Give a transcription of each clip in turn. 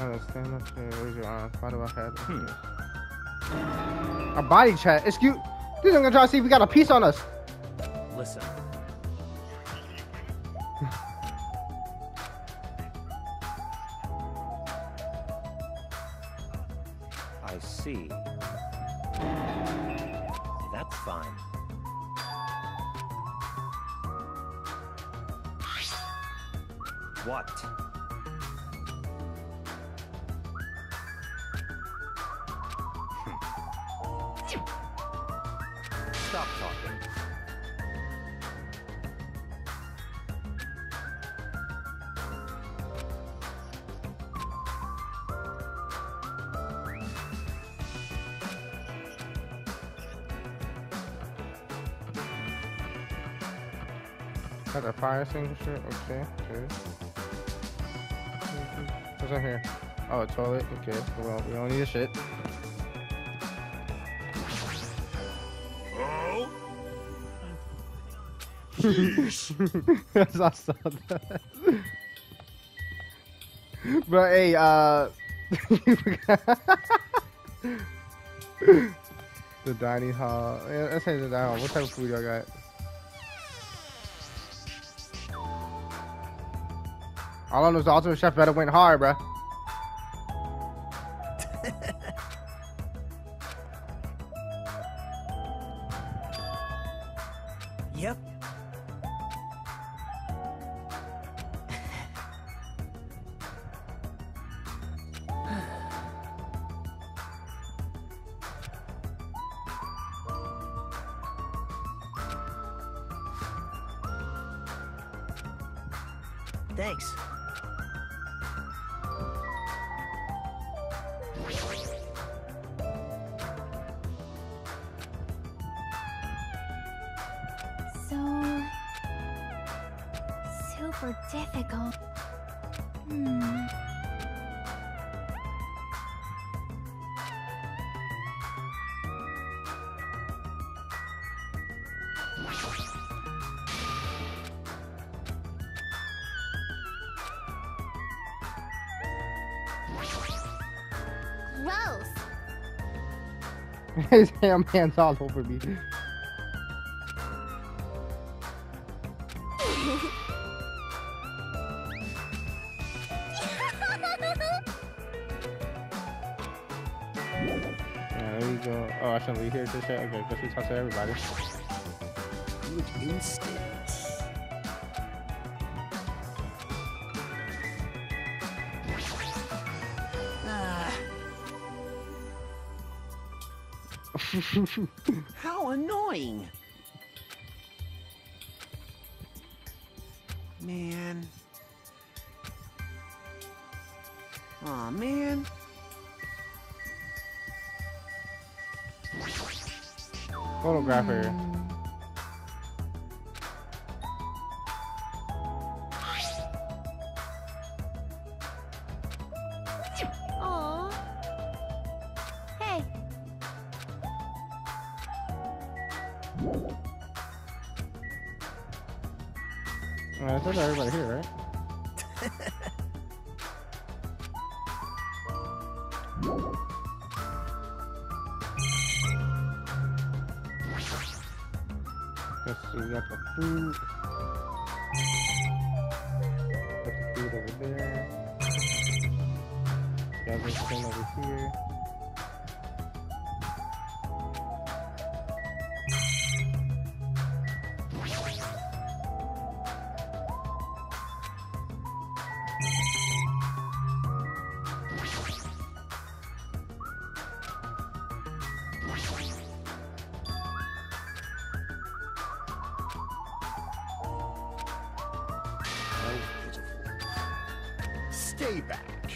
Oh, stand up to raise your arms. Why do I have this? Hmm. A body chat. Excuse. This I'm gonna try to see if we got a piece on us. Listen. Fire extinguisher. Okay, okay. What's in here? Oh, a toilet. Okay. Well, we don't need a shit. Oh? Yes, I saw that. But hey, uh, the dining hall. Yeah, let's say the dining hall. What type of food y'all got? All I know is the ultimate chef better went hard, bruh. Yep. Thanks. Difficult. Hmm. Gross. His ham hands all over me. Yet. Okay, guess we talk to everybody. Good instincts. Ah, how annoying. Alright, that's everybody here, right? Let's see, we got the food. Stay back.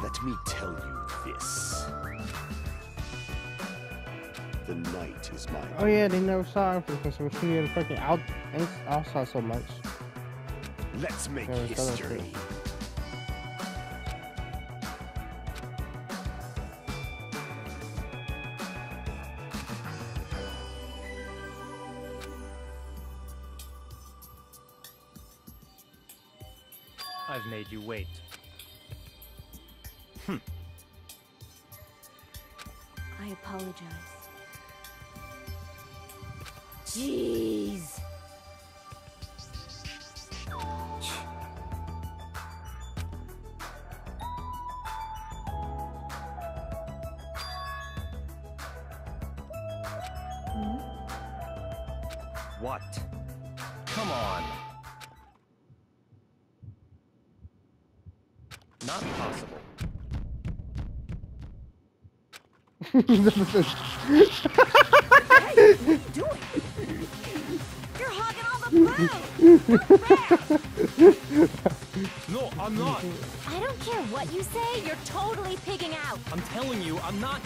Let me tell you this. The night is mine. Oh yeah, they never saw for Christmas. She didn't fucking out outside so much. Let's make history. Apologize. Jeez. Hmm? What? Doing? You're hogging all the food. No, I'm not. I don't care what you say, you're totally pigging out. I'm telling you, I'm not.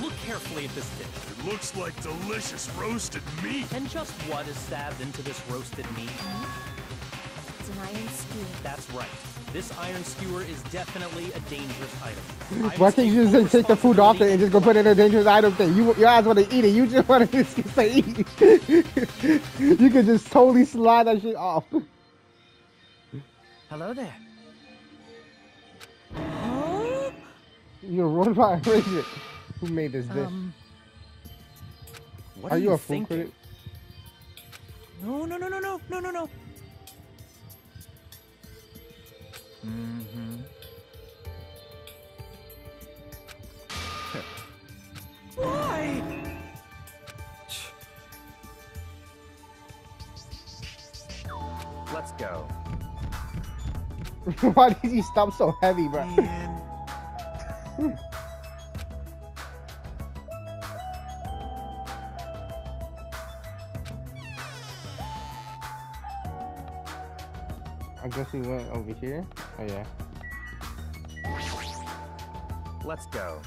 Look carefully at this dish. It looks like delicious roasted meat. And just what is stabbed into this roasted meat? Mm-hmm. It's an iron skewer. That's right. This iron skewer is definitely a dangerous item. Why can't you just take the food off it and just go put it in a dangerous item thing? You your eyes want to eat it. You just want to just say eat. you could just totally slide that shit off. Hello there. You're ruined by a racist. Who made this dish? Um, What are, are, you, a food critic? no, no, no, no, no, no, no, no. Mm-hmm. Why? Let's go. Why did he stop so heavy, bro? I guess we went over here. Oh yeah. Let's go.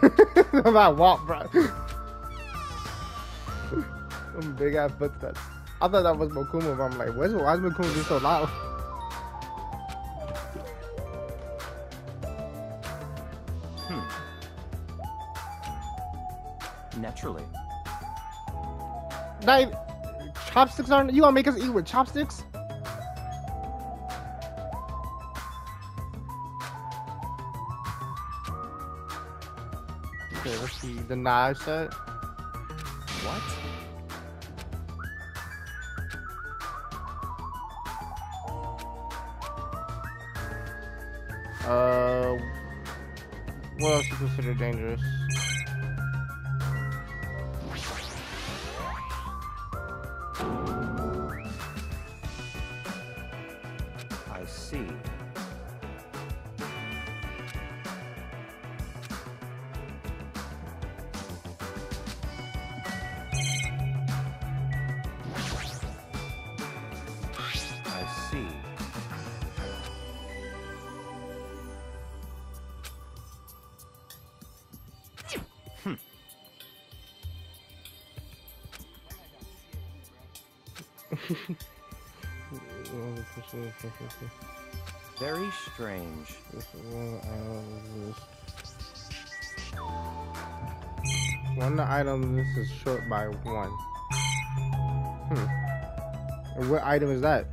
that walk, bro. Them big ass footsteps. I thought that was Monokuma, but I'm like, where's why is Monokuma just so loud? Hmm. Naturally. Like, chopsticks aren't. You gonna make us eat with chopsticks? Okay, let's see the knife set. What? Uh, what else you consider dangerous? One item. This is short by one. Hmm. What item is that?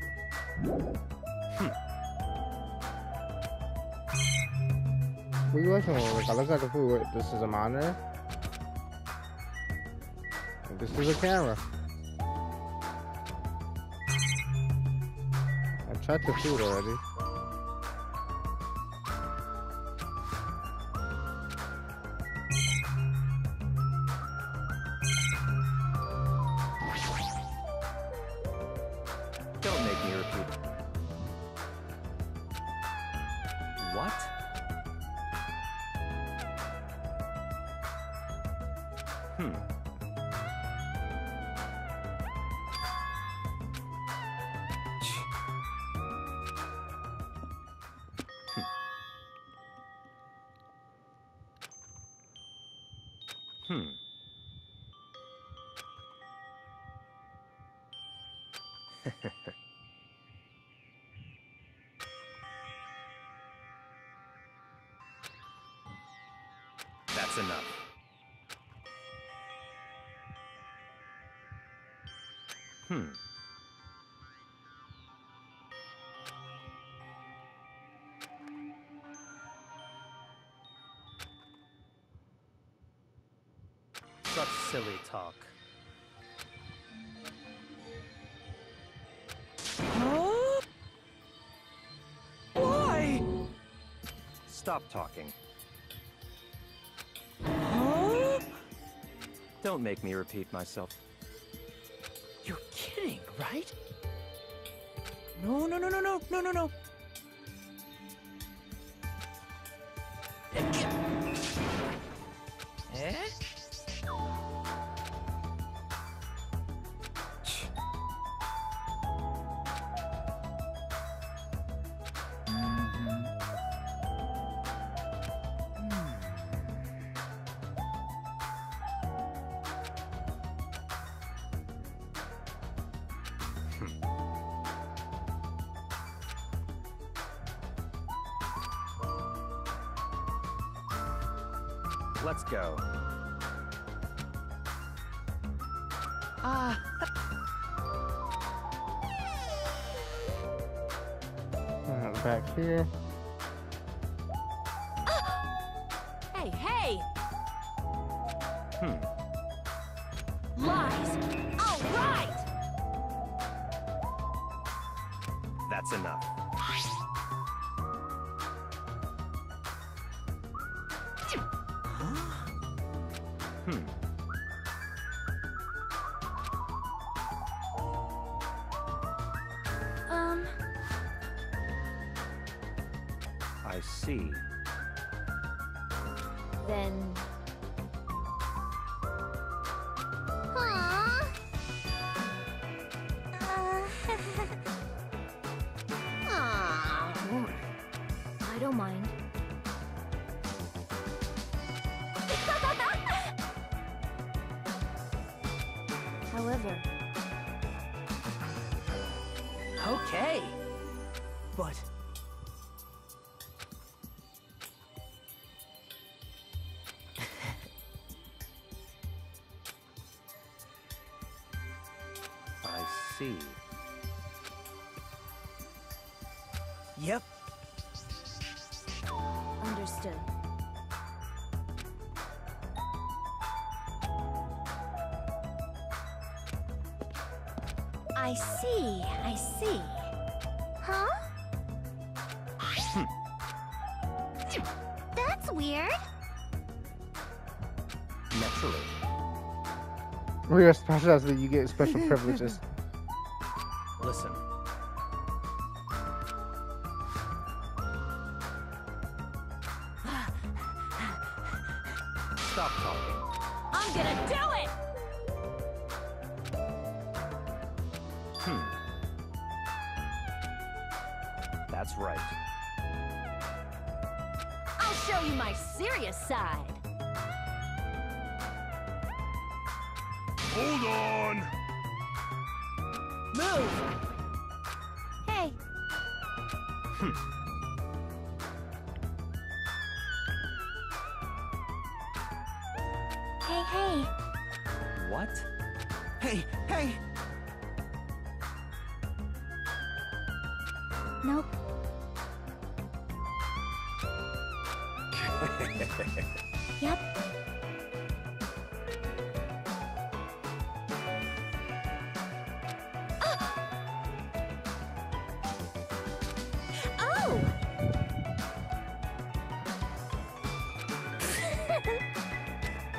What are you for? Like, I look at the food. Wait, this is a monitor. This is a camera. I tried the food already. stop talking. Don't make me repeat myself. You're kidding, right? No, no, no, no, no, no, no, no. here. I don't mind. However... Okay. But we are special, that you get special privileges. yep. Oh!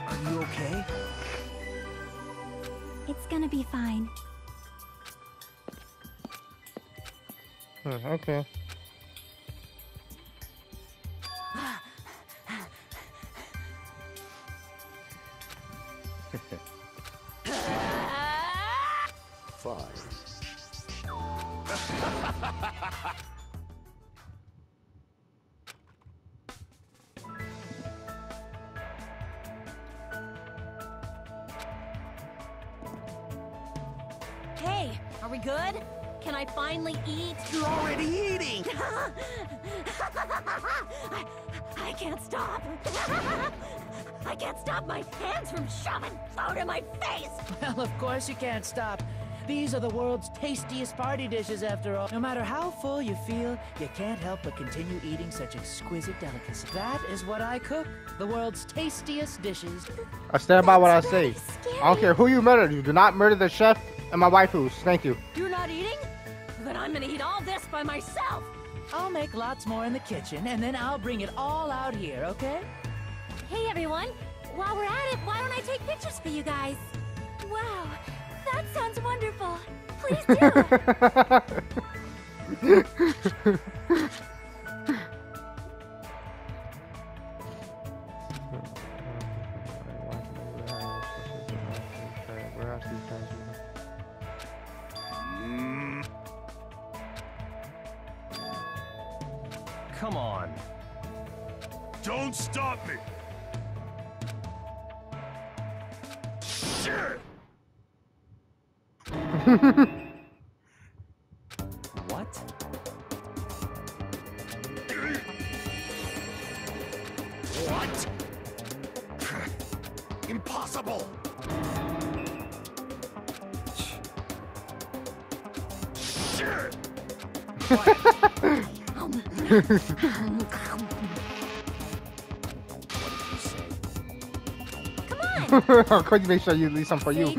Are you okay? It's gonna be fine. Hmm, okay. you can't stop. These are the world's tastiest party dishes after all. No matter how full you feel, you can't help but continue eating such exquisite delicacy. That is what I cook, the world's tastiest dishes. I stand by what I say. Scary. I don't care who you murder, you do not murder the chef and my waifus. Thank you. You're not eating? Then I'm gonna eat all this by myself. I'll make lots more in the kitchen, and then I'll bring it all out here, okay? Hey everyone, while we're at it, why don't I take pictures for you guys? Wow, that sounds wonderful. Please do. Come on, Of course, you make sure you leave some for say you.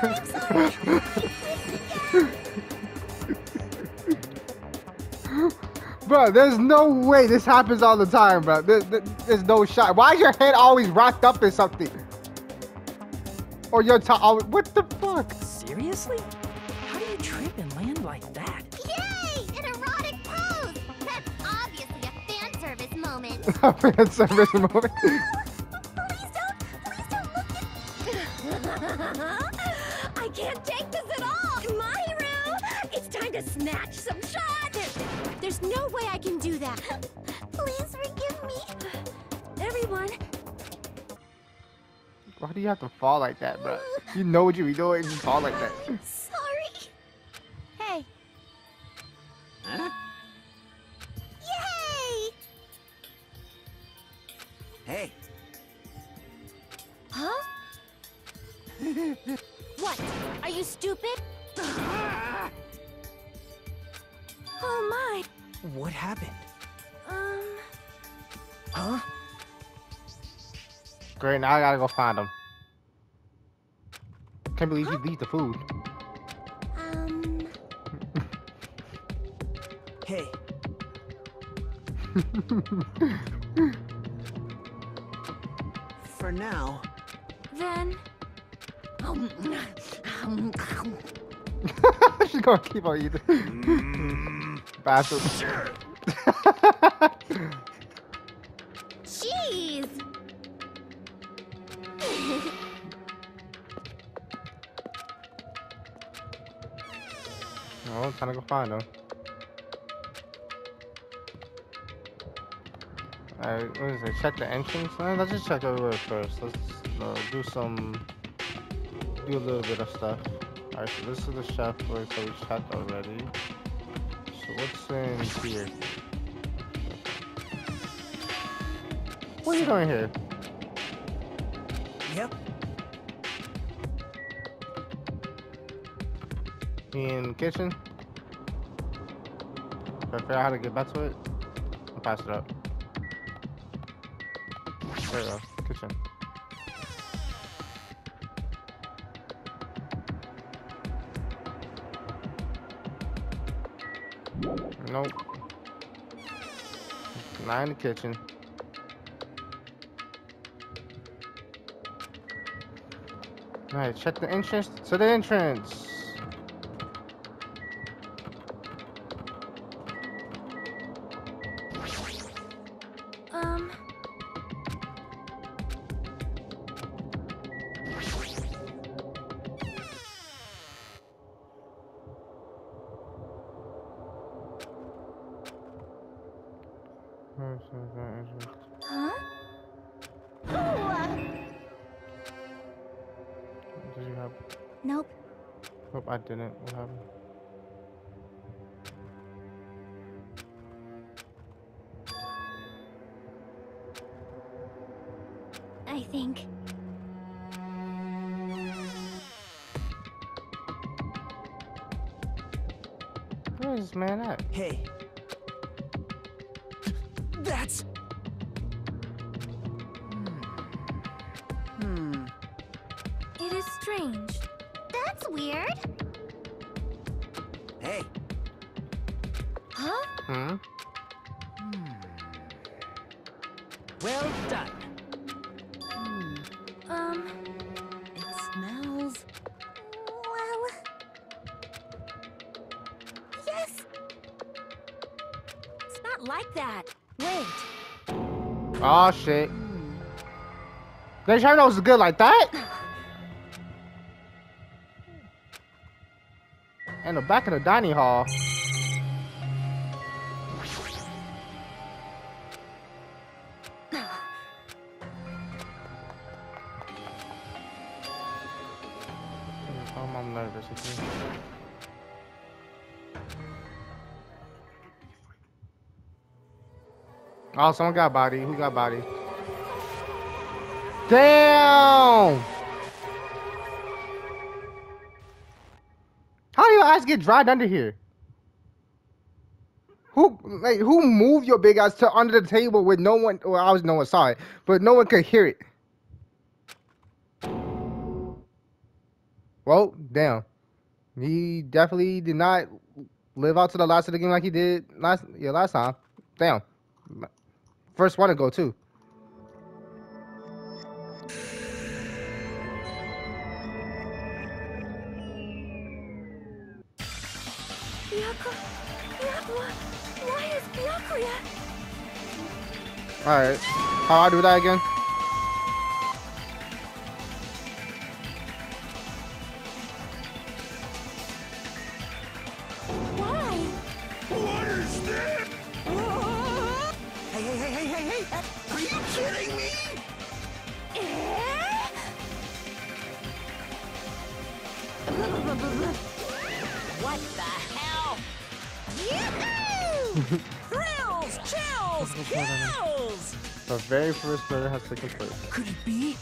Bro, there's no way this happens all the time, bro. There, there- there's no shot. Why is your head always rocked up in something? Or your top? What the fuck? Seriously? How do you trip and land like that? Yay! An erotic pose! That's obviously a fan service moment. A fan service moment. that. Please forgive me. Everyone, Why do you have to fall like that, bro? You know what you be doing, you fall like that. sorry. Hey. Huh? Yay! Hey, Huh? what? Are you stupid? oh my. what happened? Um. Huh? Great, now I gotta go find him. Can't believe you leave the food. Um. Hey, for now, Then. She's gonna keep on eating. Bastard. Jeez! Oh, time to go find him. Alright, what is it? Check the entrance? Uh, let's just check everywhere first. Let's uh, do some. Do a little bit of stuff. Alright, so this is the chef place that we checked already. So what's in here? What are you doing here? yep, In kitchen? Can I figure out how to get back to it? I'll pass it up. There we go. Kitchen. Nope. Not in the kitchen. Alright, check the entrance to the entrance. Where is this man at? Hey. That's. Hmm. Hmm. It is strange. That's weird. Shit. They sure know it's good like that? In the back of the dining hall. Oh. Oh, someone got body. Who got body? Damn! How do your eyes get dried under here? Who like who moved your big ass to under the table with no one? Well, I was no one saw it, but no one could hear it. Well, damn. He definitely did not live out to the last of the game like he did last yeah last time. Damn. First one to go too. Byaku. Byaku. Why is Byakuya? All right. How do I do that again? Has. Could it be?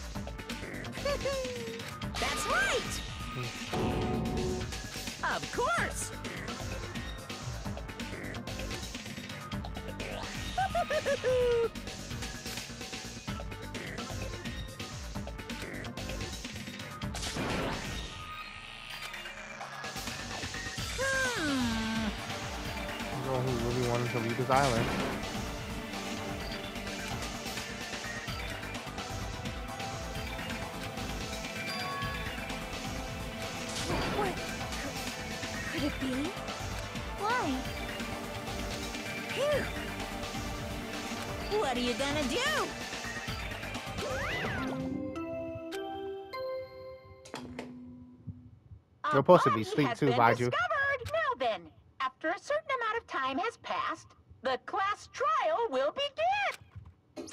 Supposed to be sweet has too, been Baju. Discovered. Now then, after a certain amount of time has passed, the class trial will begin.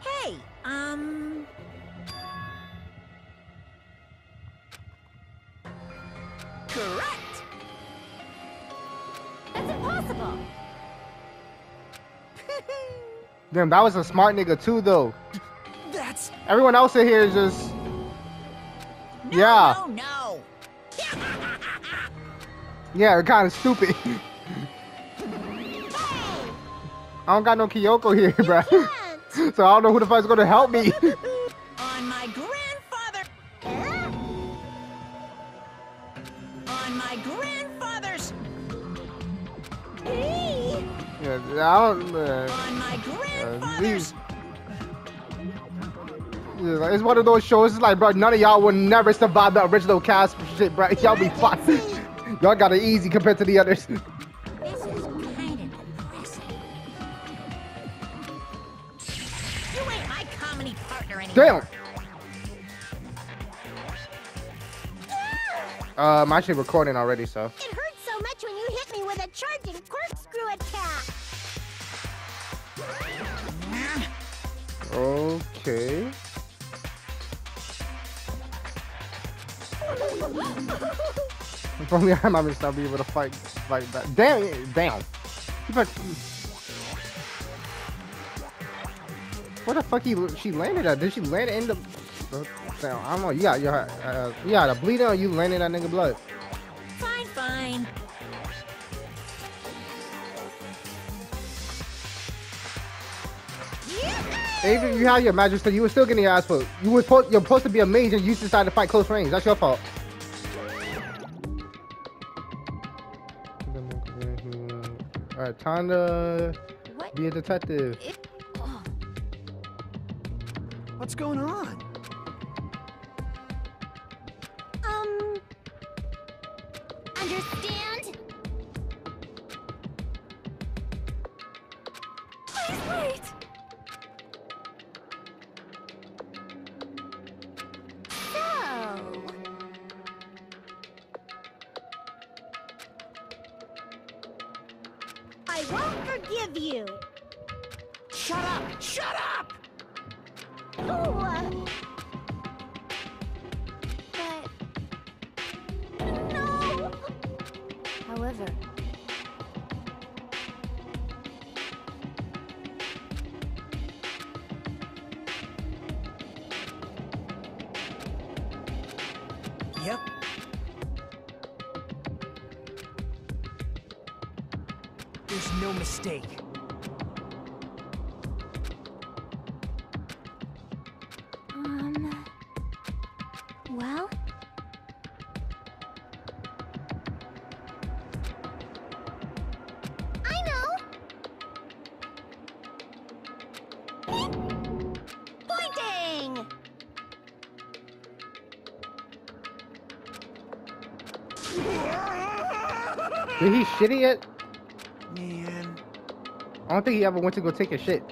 Hey, um. Correct! That's impossible. Damn, that was a smart nigga too, though. That's. Everyone else in here is just. No, Yeah. No, no! Yeah, they're kind of stupid. I don't got no Kyoko here, bruh. so I don't know who the fuck's gonna help me. Yeah, It's one of those shows. It's like, bro, none of y'all will never survive the original cast shit, bro. Y'all be fine. Y'all got it easy compared to the others. This is kind of depressing. You ain't my comedy partner anymore. Damn. Uh, I'm actually recording already, so. It hurt so much when you hit me with a charging corkscrew attack. Okay. If only I might still be able to fight fight back. Damn, damn. Where the fuck he, she landed at? Did she land in the? Damn, I don't know. You got your, uh, you got a bleeding or you landed that nigga blood? Fine, fine. Even if you had your magic, you were still getting your ass put. You were supposed, you're supposed to be a mage and you decided to fight close range. That's your fault. Alright, time to What? be a detective. It, oh, What's going on? Did he shit it yet? Man. I don't think he ever went to go take a shit.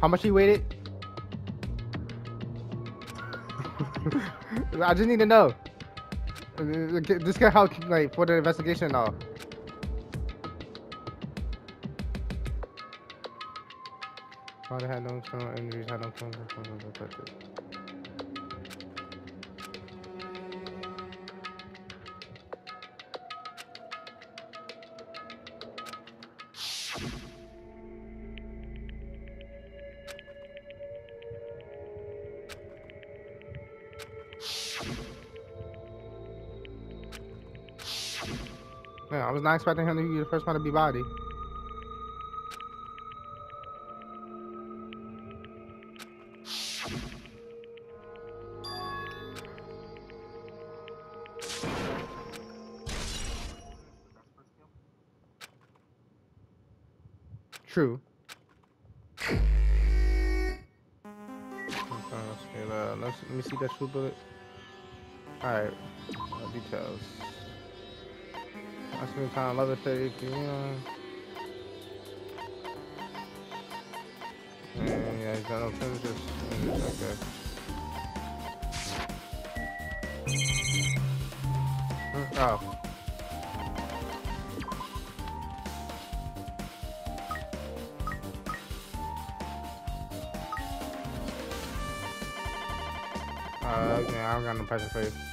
How much he waited? I just need to know. This can help, like, for the investigation all. Father had no injuries, had no was not expecting him to be the first one to be body. True. Okay, let's, let me see that truth bullet. Alright, That's me kind of you know. And yeah, okay. Hmm, Oh. Uh, I don't got no pressure for you.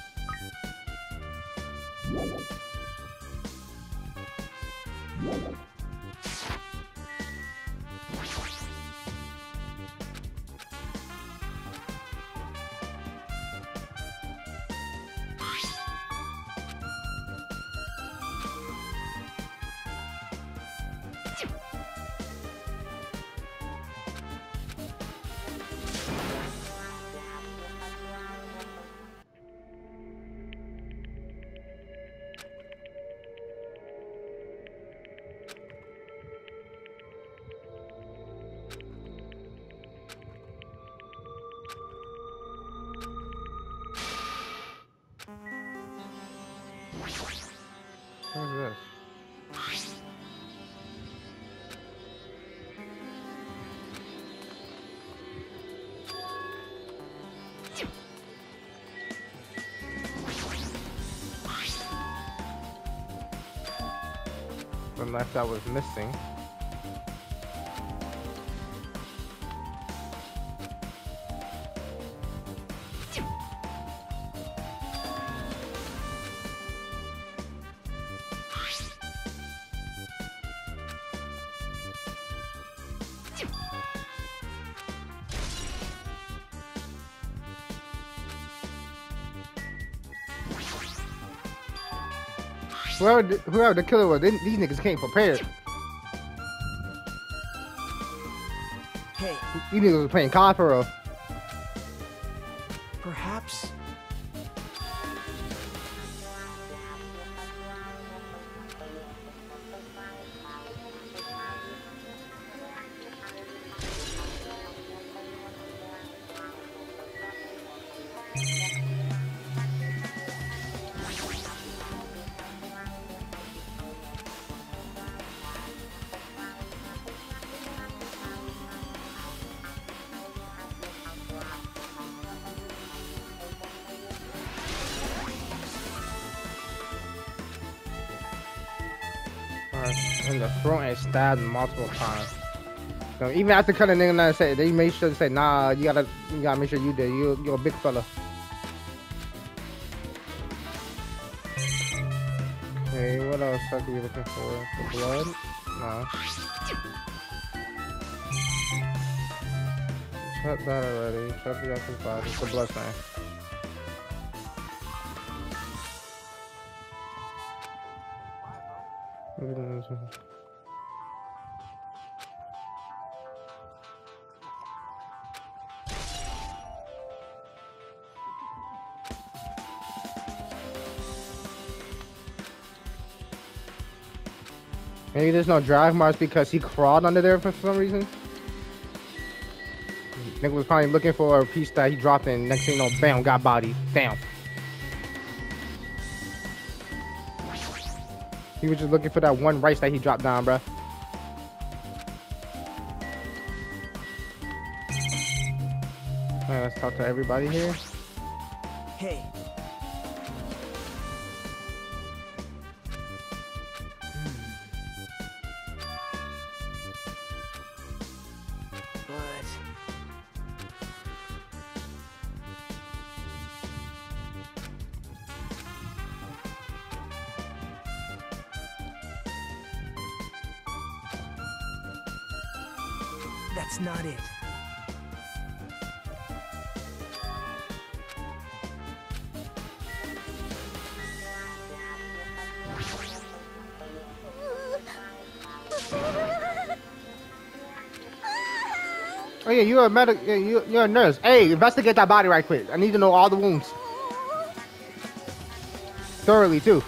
Knife that was missing. Whoever, the- whoever the killer was, they, these niggas came prepared. Hey, These niggas was playing for real. In the throat and stabbed multiple times. So even after cutting nigga nine say they made sure to say, nah, you gotta you gotta make sure you did. You you're a big fella. Okay, what else are we looking for? The blood? No. Check that already. Check the other body. a blood sign. Maybe there's no drive marks because he crawled under there for some reason. Nigga was probably looking for a piece that he dropped in. Next thing you know, bam, got body. Damn. He was just looking for that one rice that he dropped down, bruh. Alright, let's talk to everybody here. Hey. that's not it. Oh yeah, you're a medic. You're a nurse. Hey, investigate that body right quick. I need to know all the wounds thoroughly too.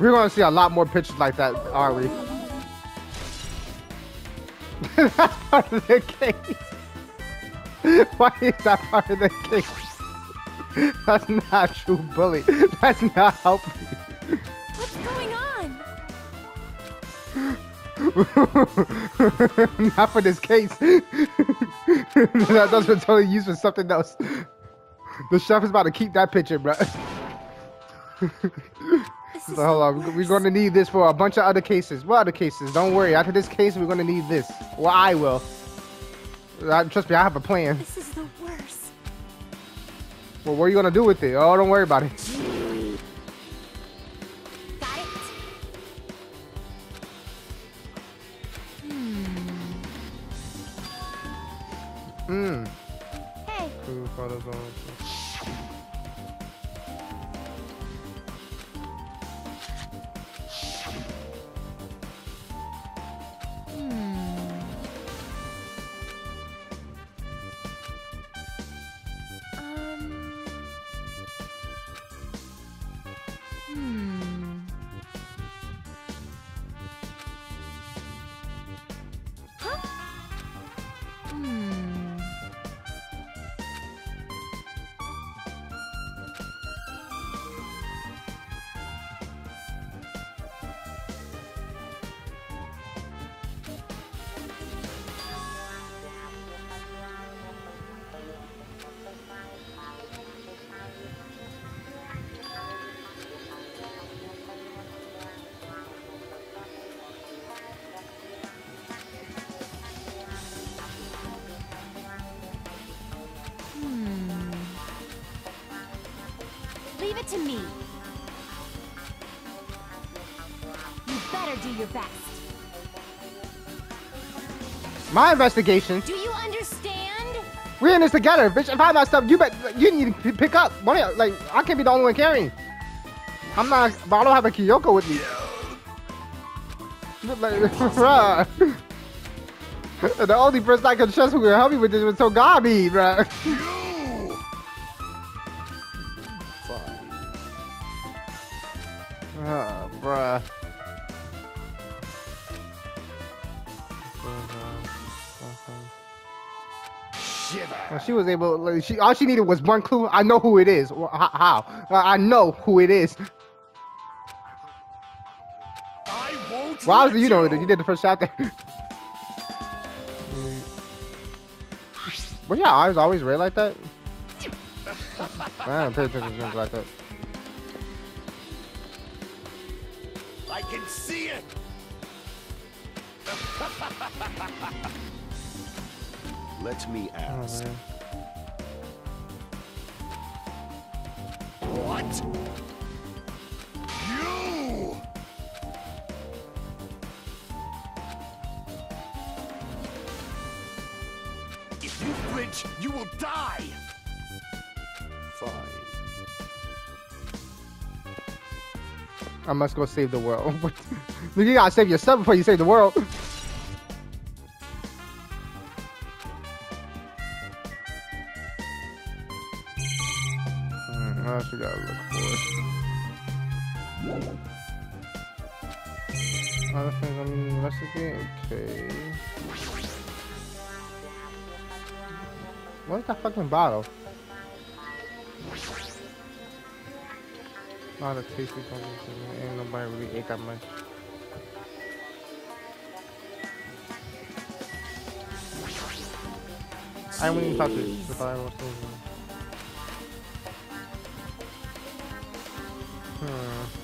We're gonna see a lot more pictures like that, are we? That's part of the case. Why is that part of the case? That's not true bully. That's not helping. What's going on? not for this case. that those were totally used for something else. The chef is about to keep that picture, bro. So hold on, we're going to need this for a bunch of other cases. What other cases? Don't worry. After this case, we're going to need this. Well, I will. Uh, trust me, I have a plan. This is the worst. Well, what are you going to do with it? Oh, don't worry about it. My investigation. Do you understand? We're in this together, bitch. If I mess up, you bet you need to pick up. One of like I can't be the only one carrying. I'm not, but I don't have a Kyoko with me. Like, bruh. the only person I could trust who could help me with this was Togami, bruh. Oh, bruh. Shiver. Well, she was able. Like, she all she needed was one clue. I know who it is. Well, How? Uh, I know who it is. I won't Well, let you know it. You did the first shot there. Well, yeah, eyes always red like that. I don't pay attention to things like that. I can see it! Let me Oh, ask. man. What? You! If you flinch, you will die! Fine. I must go save the world. you gotta save yourself before you save the world. that fucking bottle? Not a tasty something. Ain't nobody really ate that much. I wouldn't even touch it if I was. Hmm.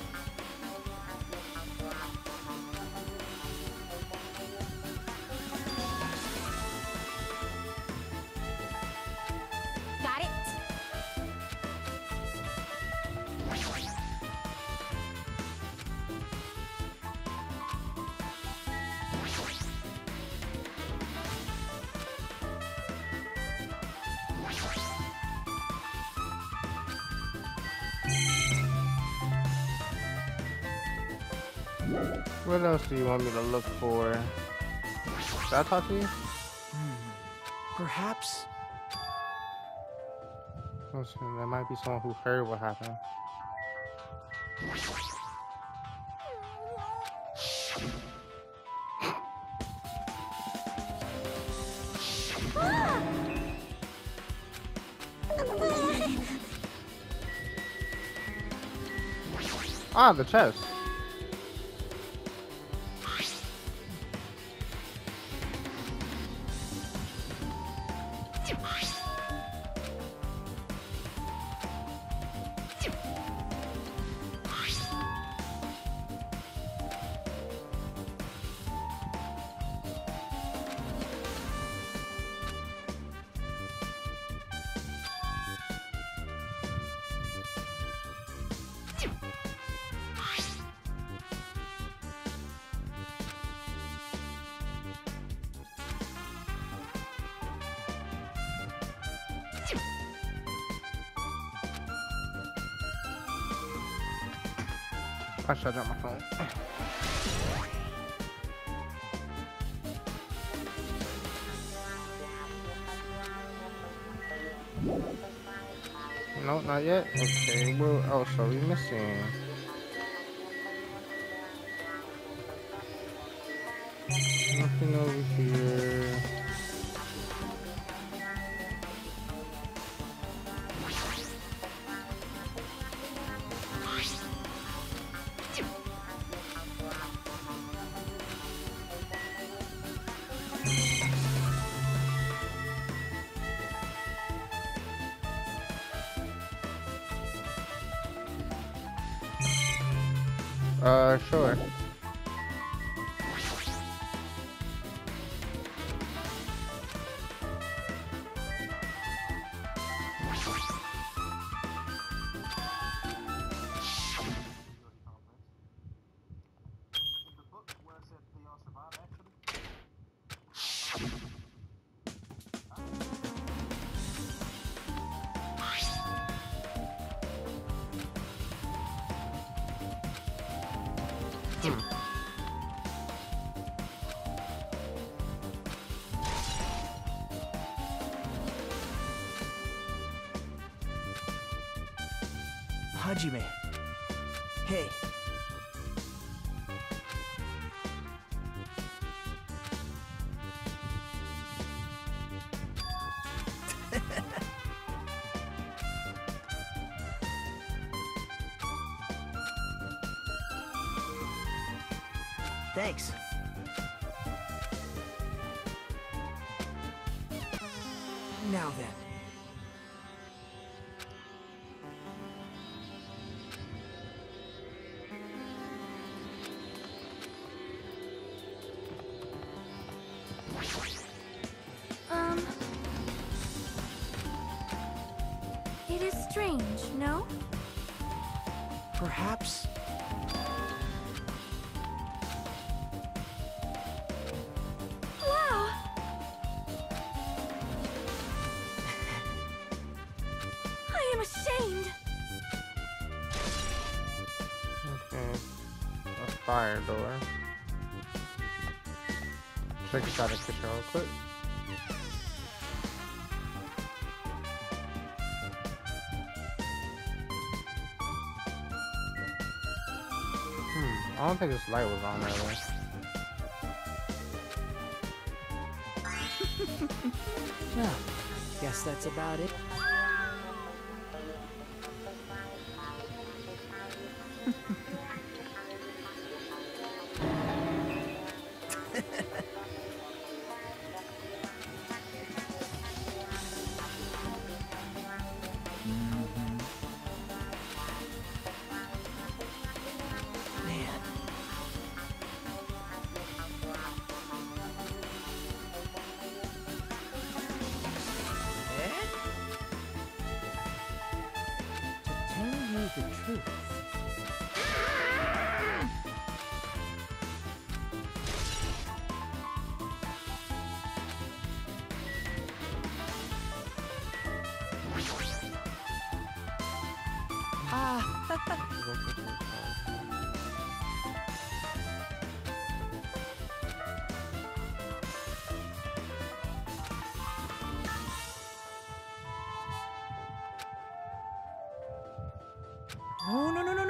Do you want me to look for? Did I talk to you? Perhaps. Listen, there might be someone who heard what happened. Ah, the chest. I should drop my phone. No, not yet. Okay, well, oh, so we missing. Nothing over here. Thanks. Now then. Fire door. Check this out a picture real quick. Hmm, I don't think this light was on earlier. Well, guess that's about it. No, no, no, no,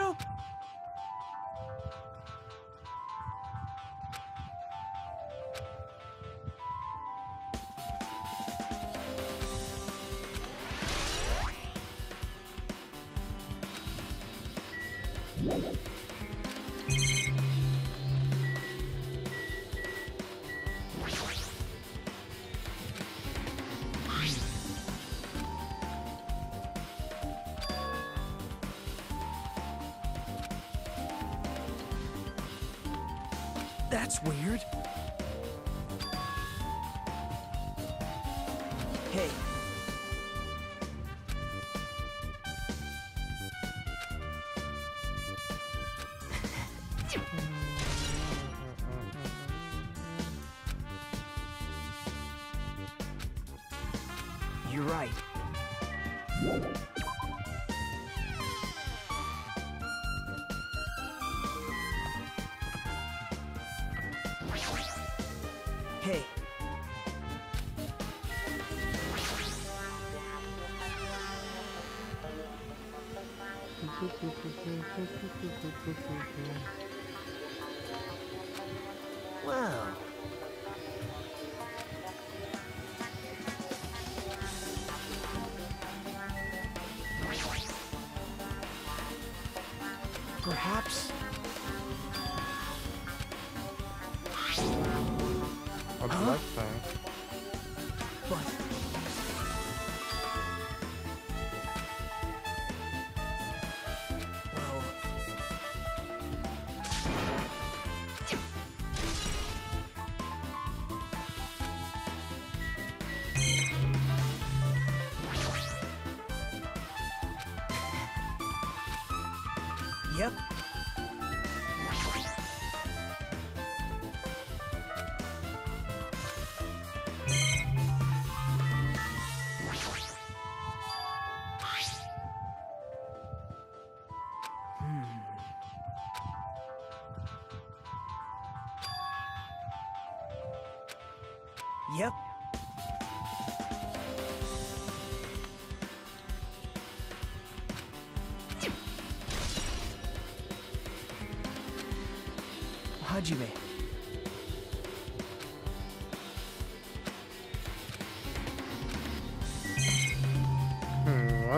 That's weird. Well.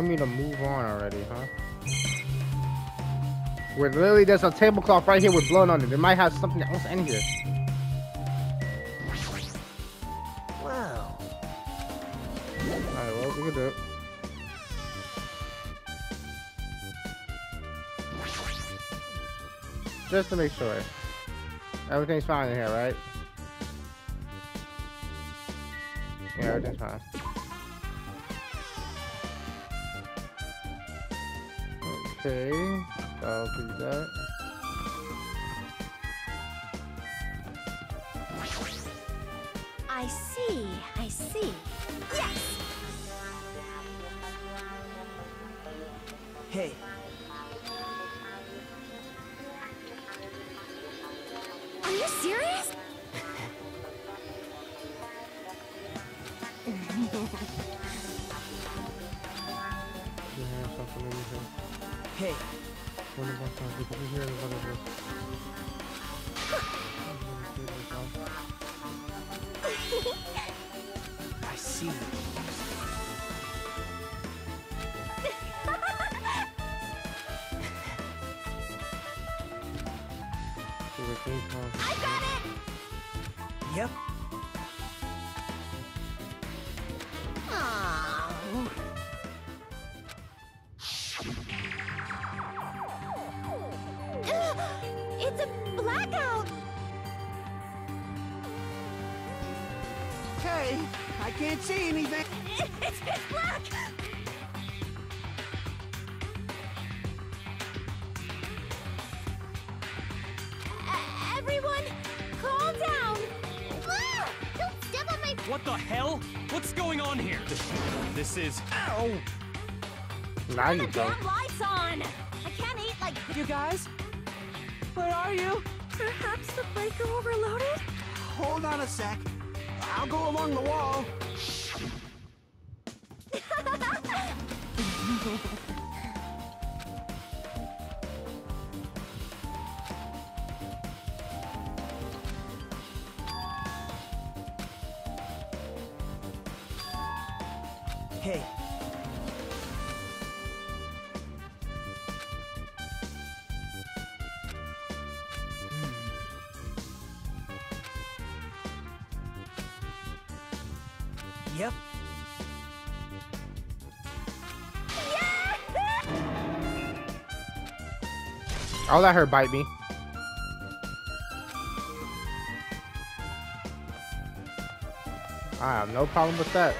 Me to move on already, huh? Where literally there's a tablecloth right here with blood on it. It might have something else in here. Well, Alright, well, we can do it. Just to make sure. Everything's fine in here, right? Yeah, everything's fine. Okay, I'll do that. I see, I see. Yes! What the hell? What's going on here? This is. Ow! Now you go. damn lights on! I can't eat like... You guys, where are you? Perhaps the breaker overloaded? Hold on a sec. I'll go along the wall. I'll let her bite me. I have no problem with that.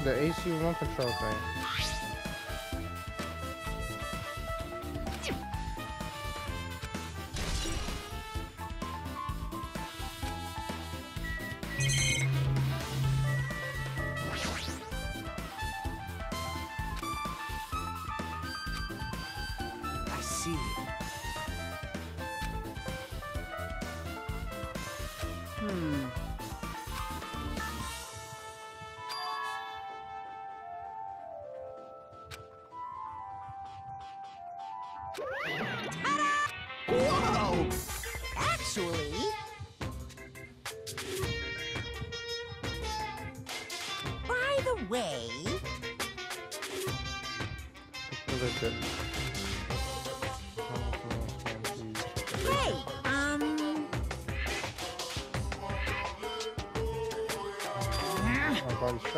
The AC remote control thing.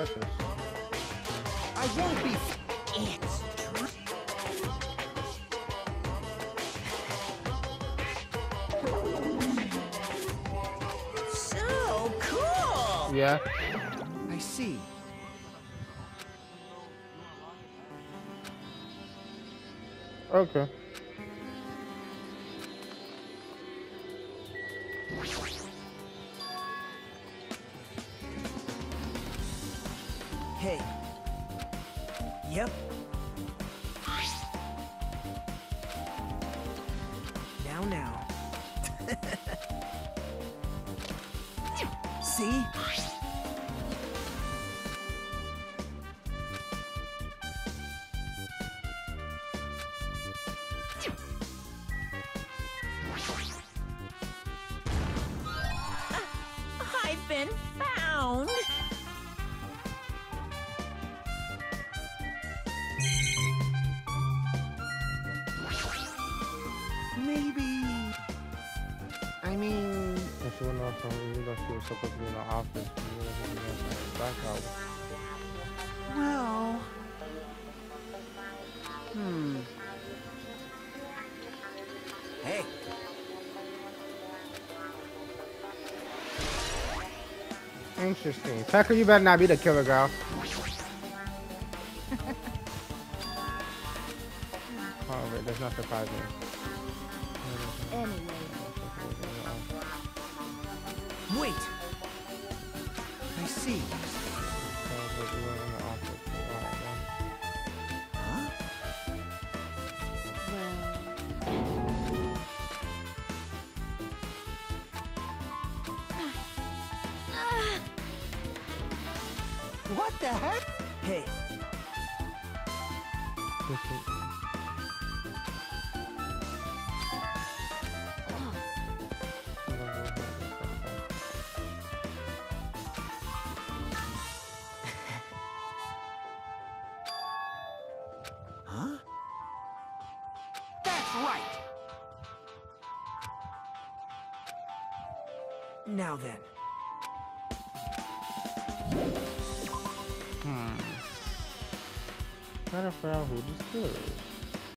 My. I won't be. it's true. So cool! Yeah. I see. Okay. Been found! Maybe. I mean, If she went off from you know she was supposed to be in the office, you know, back out. well. Interesting. Tucker, you better not be the killer girl. oh, wait, there's not surprising.